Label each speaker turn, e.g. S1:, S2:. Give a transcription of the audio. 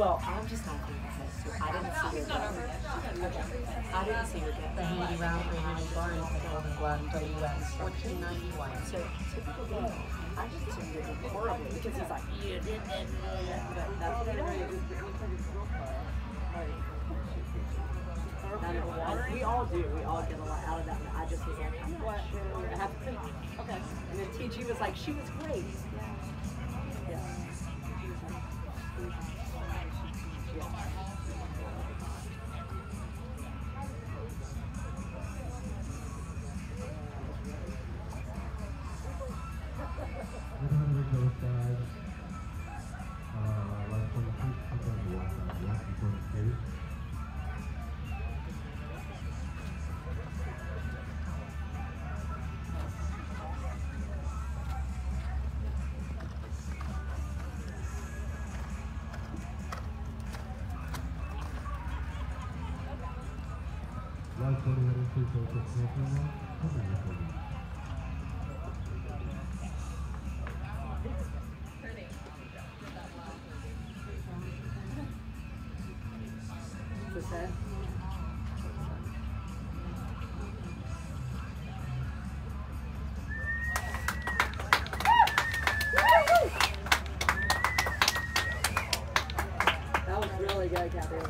S1: Well, I'm just not ahead, so I didn't see her get I didn't see her get
S2: The handy round for Henry Barnes that Golden Glock WS fourteen ninety one.
S1: So typical I just assumed it did horribly because he's like, you did but that's what it. Like, we all do. We all get a lot out of that. I just was like, sure. I have to. Okay. And then TG was like, she was great.
S3: Light sides. Uh, the left side, left
S1: 26. Last 106 That was really good, Gabriel.